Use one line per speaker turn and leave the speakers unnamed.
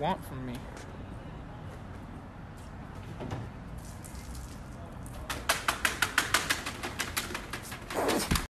want from me?